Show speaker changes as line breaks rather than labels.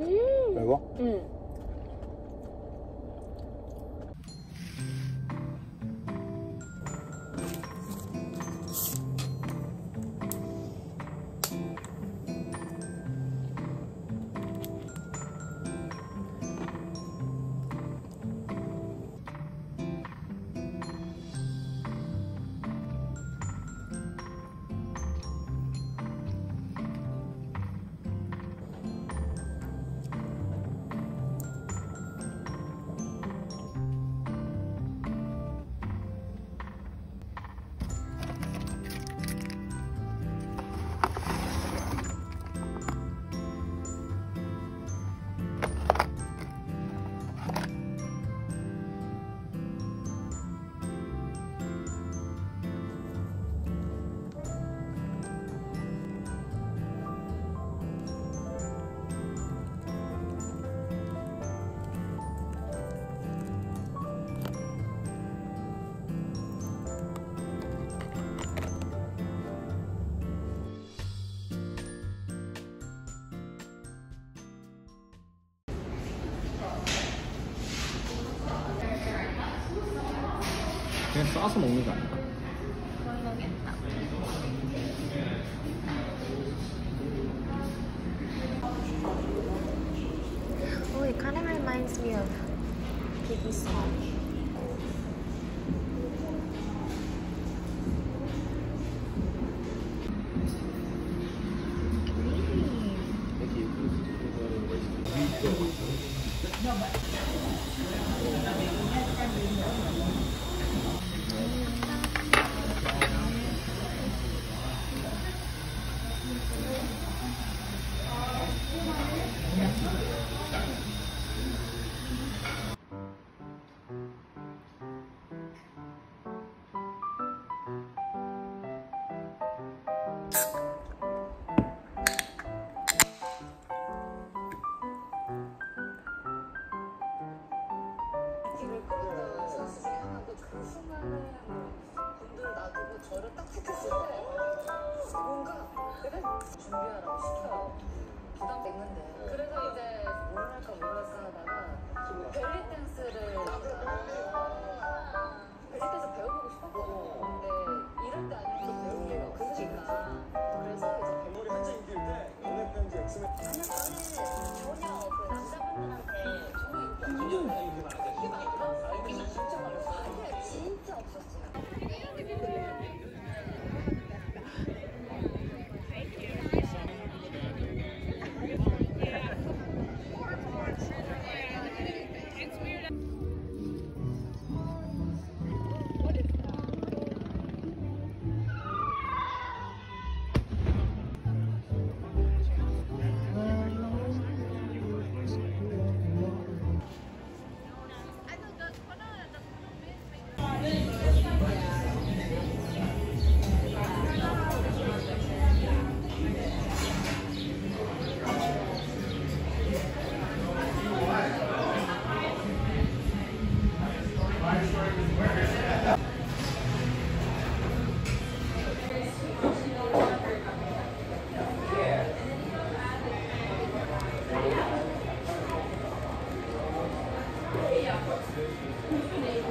음.
이거?
응.
그냥 싸서 먹는 거 아닌가?
모르겠다. Oh, it kind of reminds me of Piggy song.
이걸 그 순간에 분들 놔두고 저를 딱 지켰을 때